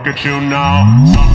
look at you now.